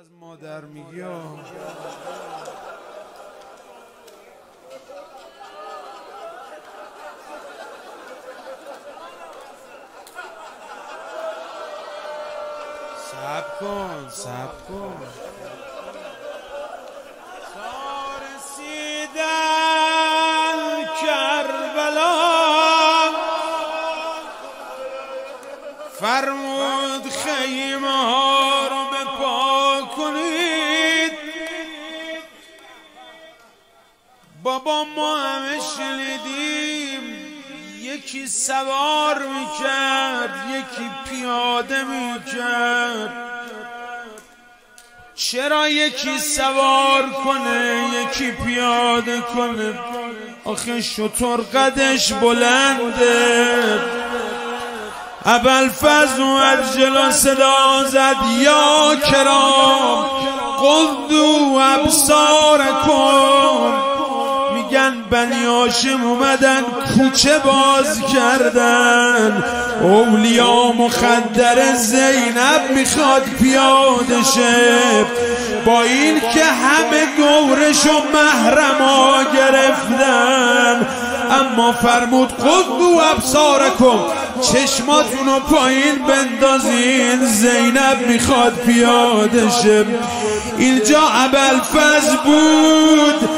از مادر میگی سب کن سب کن. فرمود خیمه ها رو به پا کنید. بابا ما همه شنیدیم یکی سوار می‌کرد یکی پیاده می‌کرد. چرا یکی سوار کنه یکی پیاده کنه؟ آخه شطور قدش بلنده. ابل فز و جلو صدا زد یا کرام قدو ابصار کن. میگن بنی هاشم اومدن کوچه باز کردن. اولیا مخدر زینب می‌خواد پیاده شه. با این که همه گورش و محرما گرفتن. اما فرمود قدو ابصارکم چشماتون رو پایین بندازین. زینب می‌خواد پیاده شه اینجا ابلفز بود.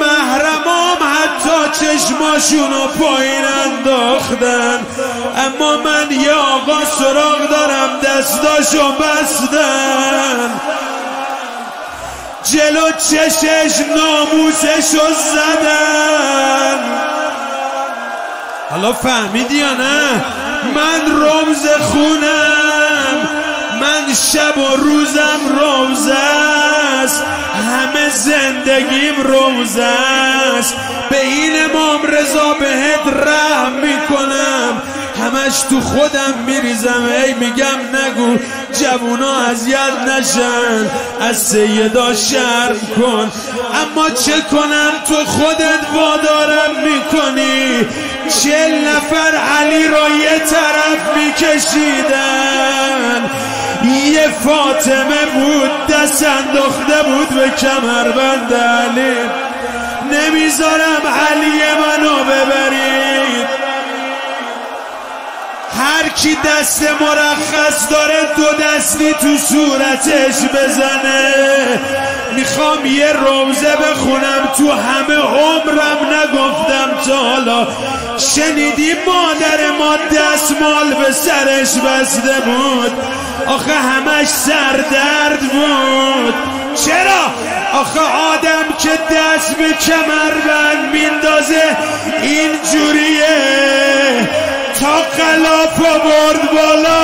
محرمام حتی چشماشون رو پایین انداختن. اما من یه آقا سراغ دارم دستاشو بستن. جلو چشش ناموسشو زدن. حالا فهمیدی یا نه؟ من رمز خونم من شب و روزم روزه است. همه زندگیم روزه است. به این امام رضا بهت رحم می‌کنم. همش تو خودم میریزم. ای میگم نگو جوونا اذیت نشن. از سیدا شرم کن. اما چه کنم؟ تو خودت وادارم می‌کنی. چل نفر علی را یه طرف میکشیدن. یه فاطمه بود دست انداخته بود به کمربند علی. نمی‌ذارم علی منو ببرید. هر کی دست مرخص داره دو دستی تو صورتش بزنه. می‌خوام یه روزه بخونم. تو همه عمرم نگفتم تا حالا. شنیدی مادر ما دستمال به سرش بسته بود؟ آخه همش سردرد بود. چرا؟ آخه آدم که دست به کمربند میندازه اینجوریه. تا قلاف برد بالا.